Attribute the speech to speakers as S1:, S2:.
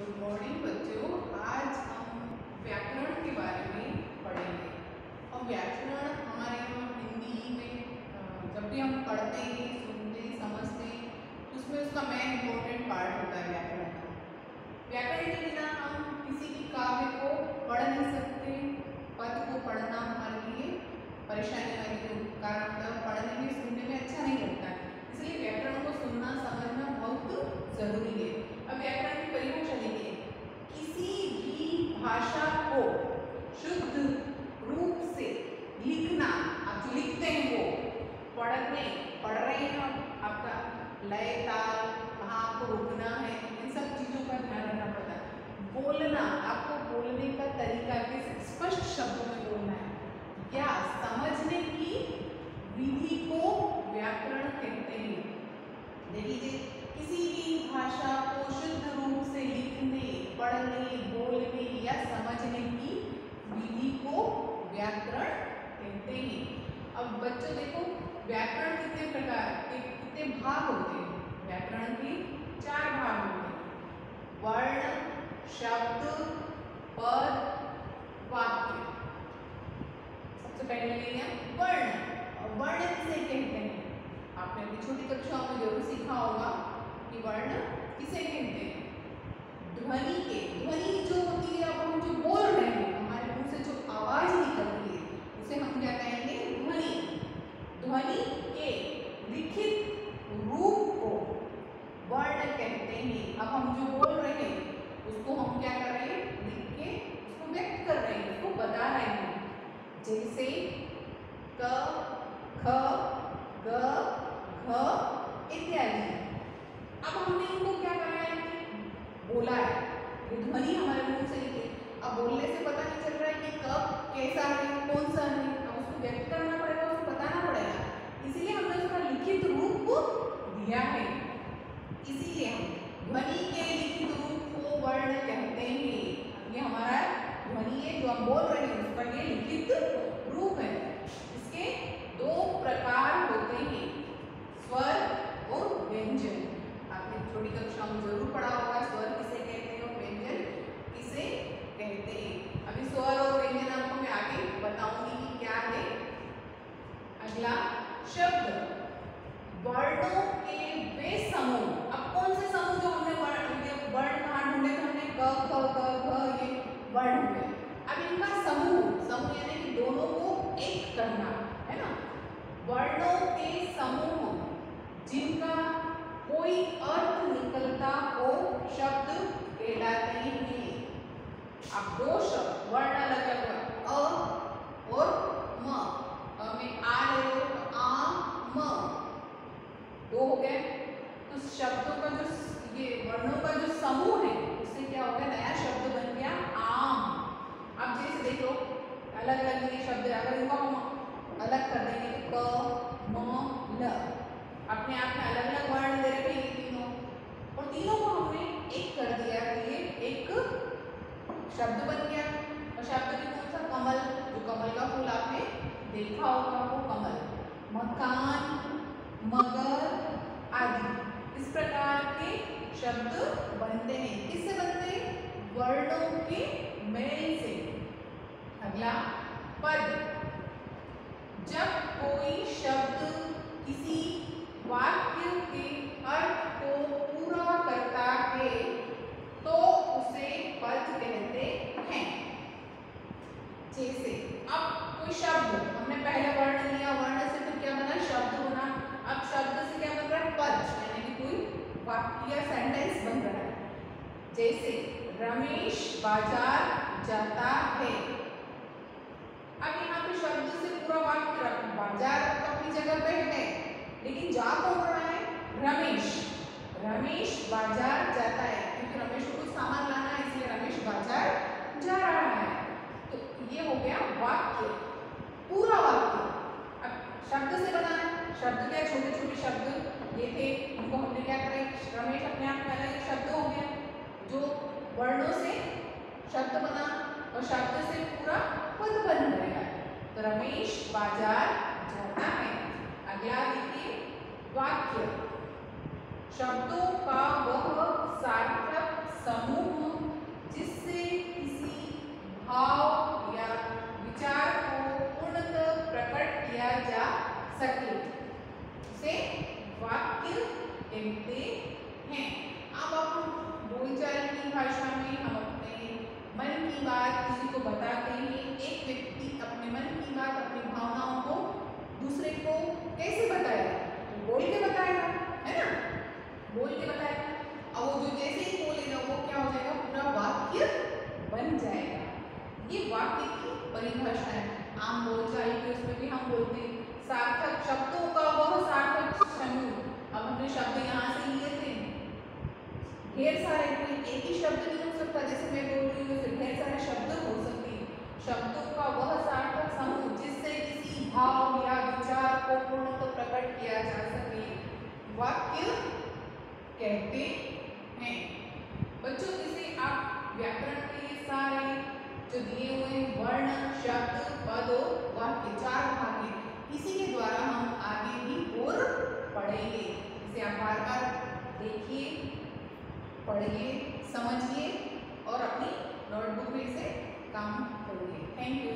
S1: Good morning बच्चों। आज हम व्याकरण के बारे में पढ़ेंगे। और व्याकरण हमारे यहाँ हिंदी में जब भी हम पढ़ते हैं, सुनते, समझते हैं तो उसमें उसका मेन इम्पोर्टेंट पार्ट होता है व्याकरण का। व्याकरण के बिना हम किसी भी काव्य को पढ़ नहीं सकते, पद को पढ़ना हमारे लिए परेशानी वाली कारण होता है, पढ़ने में, सुनने में अच्छा नहीं लगता। इसलिए व्याकरण को सुनना, समझना बहुत ज़रूरी है अब व्याकरण की परिभाषा देखिए किसी भी भाषा को शुद्ध रूप से लिखना आप जो लिखते हैं वो पढ़ने पढ़ रहे हैं आप आपका लय ताल कहाँ आपको रुकना है इन सब चीज़ों का ध्यान रखना पड़ता है बोलना आपको बोलने का तरीका किस स्पष्ट शब्दों में बोलना है। या समझने की विधि को व्याकरण कहते हैं? देखिए, किसी भी भाषा को शुद्ध रूप से लिखने, पढ़ने, बोलने या समझने की विधि को व्याकरण कहते हैं। अब बच्चों, देखो, व्याकरण कितने प्रकार के कितने भाग होते हैं? व्याकरण के चार भाग होते हैं। वर्ण, शब्द पद वाक्य सबसे पहले लेंगे वर्ण और वर्ण किसे कहते हैं आपने अपनी छोटी कक्षाओं में ज़रूर सीखा होगा कि वर्ण किसे कहते हैं? ध्वनि के, ध्वनि जो होती है अब हम जो बोल रहे हैं हमारे मुँह से जो आवाज़ निकलती है उसे हम क्या कहेंगे ध्वनि ध्वनि के लिखित रूप को वर्ण कहते हैं अब हम जो बोल रहे हैं उसको हम क्या कर रहे हैं लिख के उसको व्यक्त कर रहे हैं उसको बता रहे हैं जैसे क ख ग घ इत्यादि अब हमने इनको क्या करा है बोला है। ये ध्वनि हमारे मुँह से निकली अब बोलने से पता नहीं चल रहा है कि कब, कैसा है, कौन सा है। अब उसको व्यक्त करना पड़ेगा, उसको बताना पड़ेगा। इसीलिए हमने उसका लिखित रूप दिया है इसीलिए हम ध्वनि के लिखित रूप को वर्ण कहते हैं ये हमारा ध्वनि है जो हम बोल रहे हैं उसका ये लिखित रूप है इसके दो प्रकार होते हैं स्वर और व्यंजन आपने छोटी कक्षा में ज़रूर पढ़ा होगा स्वर किसे कहते हैं और व्यंजन किसे कहते हैं अभी स्वर और व्यंजन आपको मैं आगे बताऊँगी कि क्या है अगला शब्द वर्णों के वे समूह अब कौन से समूह जो हमने वर्ण ये वर्ण कहाँ ढूंढे थे हमने क ख ग घ ये वर्ण ढूंढे अब इनका समूह समूह यानी कि दोनों को एक करना है ना वर्णों के समूह जिनका कोई अर्थ निकलता हो शब्द कहलाते हैं अब दो शब्द वर्ण अलग अलग अ और म अ में आ ले लो तो आ म दो हो गए तो शब्दों का जो ये वर्णों का जो समूह है, उससे क्या हो गया, नया शब्द बन गया, आम। अब जैसे देखो अलग अलग ये शब्द अगर इनको हम अलग कर देंगे, क, म, ल। अपने आप में अलग अलग वर्ण दे रखे ये तीनों। और तीनों को हमने एक कर दिया ये एक शब्द बन गया और शब्द भी कौन सा कमल जो कमल का फूल आपने देखा होगा वो कमल मकान मगर आदि इस प्रकार के शब्द बनते हैं। किससे बनते हैं? वर्णों के मेल से। अगला पद। जब कोई शब्द किसी वाक्य के अर्थ को पूरा करता है तो उसे पद कहते हैं। जैसे, अब कोई शब्द, हमने पहले वर्ण लिया वर्ण से फिर क्या बना शब्द बना अब शब्द से क्या बन रहा है पद यानी कि कोई वाक्य सेंटेंस बन रहा है। जैसे, रमेश बाज़ार जाता है। अब यहाँ पे शब्द से पूरा वाक्य बाज़ार तो अपनी जगह पे है, लेकिन जा कौन रहा है? रमेश। रमेश बाज़ार जाता है, क्योंकि रमेश को कुछ सामान लाना है, इसलिए रमेश बाज़ार जा रहा है। तो ये हो गया वाक्य पूरा वाक्य अब शब्द से बना है शब्द क्या छोटे छोटे शब्द ये थे उनको हमने क्या करा रमेश अपने आप में अलग एक शब्द हो गया जो वर्णों से शब्द बना शब्द से पूरा पद बन गया तो रमेश बाज़ार जाता है। अगला देखिए, वाक्य। शब्दों का वह सार्थक समूह भाव या विचार को पूर्णतः प्रकट किया जा सके। उसे वाक्य कहते हैं। अब हम बोलचाल की भाषा में हम अपने मन की बात किसी को बताते हैं एक व्यक्ति अपने मन की बात अपनी भावनाओं को दूसरे को कैसे बताएगा तो बोल के बताएगा है ना? बोल के बताएगा अब वो जो जैसे ही बोलेगा वो क्या हो जाएगा? पूरा वाक्य बन जाएगा। ये वाक्य की परिभाषा है। आम बोलचाल के उसमें भी हम बोलते हैं, सार्थक शब्दों का वह सार्थक समूह। अब हमने शब्द यहाँ से लिए थे। ढेर सारे, कोई एक ही शब्द नहीं हो सकता जैसे मैं बोल रही हूँ ढेर सारे शब्द हो सकते व्याकरण के ये सारे जो दिए हुए वर्ण, शब्द, पदों, वाक्य चार भाग, इसी के द्वारा हम आगे भी और पढ़ेंगे। इसे आप बार बार देखिए, पढ़िए, समझिए और अपनी नोटबुक में इसे काम करिए। Thank you